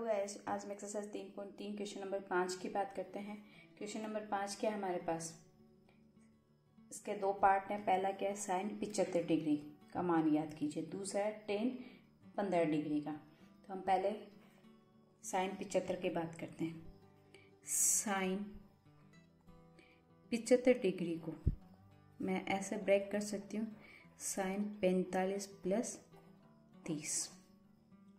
Hello guys आज हम exercise तीन पॉइंट तीन क्वेश्चन नंबर पाँच की बात करते हैं। क्वेश्चन नंबर पाँच क्या है हमारे पास? इसके दो पार्ट हैं। पहला क्या है? साइन पिचहत्तर डिग्री का मान याद कीजिए। दूसरा है टेन पंद्रह डिग्री का। तो हम पहले साइन पिचहत्तर की बात करते हैं। साइन पिचहत्तर डिग्री को मैं ऐसे ब्रेक कर सकती हूँ। साइन पैंतालीस प्लस तीस।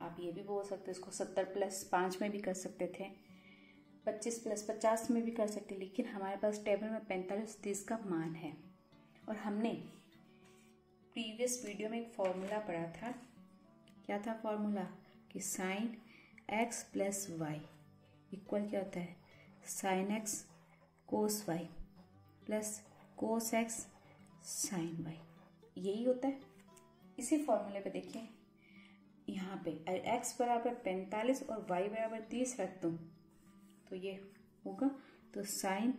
आप ये भी बोल सकते हो, इसको सत्तर प्लस पाँच में भी कर सकते थे, पच्चीस प्लस पचास में भी कर सकते, लेकिन हमारे पास टेबल में पैंतालीस तीस का मान है। और हमने प्रीवियस वीडियो में एक फॉर्मूला पढ़ा था। क्या था फॉर्मूला कि sine x plus y equal क्या होता है? Sine x cos y plus cos x sine y यही होता है। इसी फॉर्मूले पे देखिए। यहाँ पे एक्स बराबर पैंतालीस और वाई बराबर तीस रख दूँ। तो ये होगा तो साइन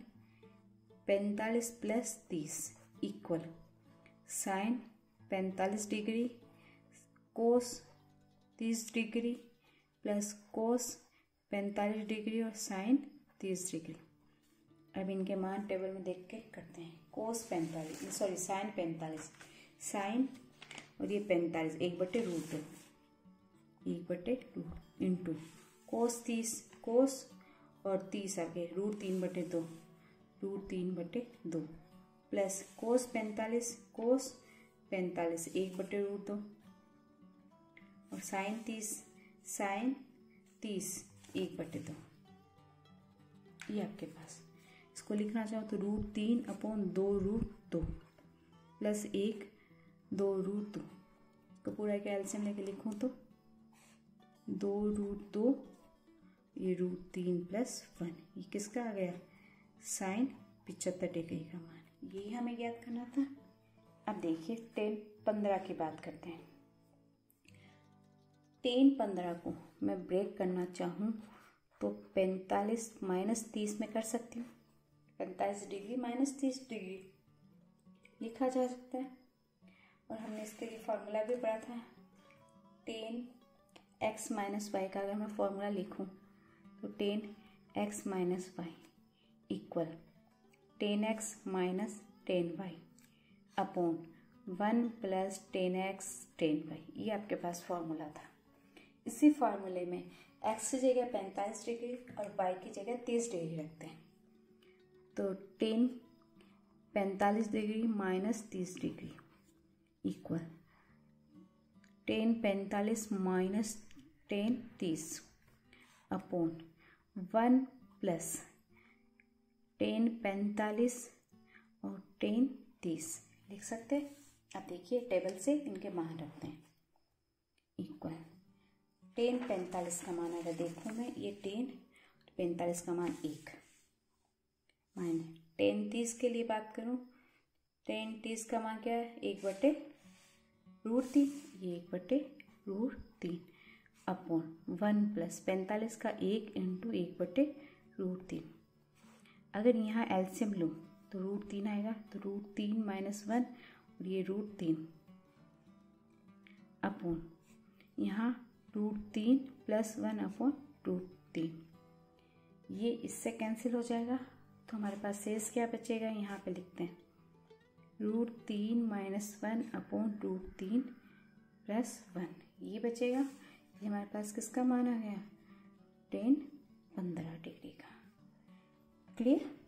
पैंतालीस प्लस तीस इक्वल साइन पैंतालीस डिग्री कोस तीस डिग्री प्लस कोस पैंतालीस डिग्री और साइन तीस डिग्री। अब इनके मान टेबल में देख के करते हैं। कोस पैंतालीस, सॉरी, साइन पैंतालीस, साइन और ये पैंतालीस, एक बटे रूट एक बटे टू कोस तीस, कोस और तीस आगे रूट तीन बटे दो रूट तीन बटे दो. प्लस कोस पैंतालीस कोस पैंतालीस, एक बटे रूट दो. और साइन तीस साइन तीस, एक बटे दो. ये आपके पास. इसको लिखना चाहो तो रूट तीन अपॉन दो रूट दो. प्लस एक, दो रूट दो. तो पूरा एक एल्सियम लेके लिखूँ तो? दो रूट दो, ये रूट तीन प्लस वन ये किसका आ गया? साइन पिचहत्तर डिग्री का मान। यही हमें याद करना था। अब देखिए टेन पंद्रह की बात करते हैं। टेन पंद्रह को मैं ब्रेक करना चाहूँ तो पैंतालीस माइनस तीस में कर सकती हूँ। पैंतालीस डिग्री माइनस तीस डिग्री लिखा जा सकता है। और हमने इसके लिए फॉर्मूला भी पढ़ा था। टेन एक्स माइनस वाई का अगर मैं फॉर्मूला लिखूं तो tan x minus y equal tan x minus tan y upon one plus tan x tan y. ये आपके पास फॉर्मूला था। इसी फार्मूले में एक्स की जगह पैंतालीस डिग्री और वाई की जगह तीस डिग्री रखते हैं। तो टेन पैंतालीस डिग्री माइनस तीस डिग्री इक्वल टेन पैंतालीस माइनस टेन तीस अपॉन वन प्लस टेन पैंतालीस और टेन तीस। लिख सकते हैं? अब देखिए टेबल से इनके मान रखते हैं। इक्वल टेन पैंतालीस का मान अगर देखूँ मैं, ये टेन पैंतालीस का मान एक। माइने टेन तीस के लिए बात करूँ टेन तीस का मान क्या है? एक बटे रूट तीन। ये एक बटे रूट तीन। अपॉन वन प्लस पैंतालीस का एक इंटू एक बटे रूट तीन। अगर यहाँ एल्सियम लूँ तो रूट तीन आएगा तो रूट तीन माइनस वन और ये रूट तीन। अपॉन यहाँ रूट तीन प्लस वन अपॉन रूट तीन। ये इससे कैंसिल हो जाएगा तो हमारे पास शेष क्या बचेगा, यहाँ पे लिखते हैं। रूट तीन माइनस वन अपॉन रूट तीन प्लस वन, ये बचेगा। ये हमारे पास किसका मान आ गया? टेन पंद्रह डिग्री का। क्लियर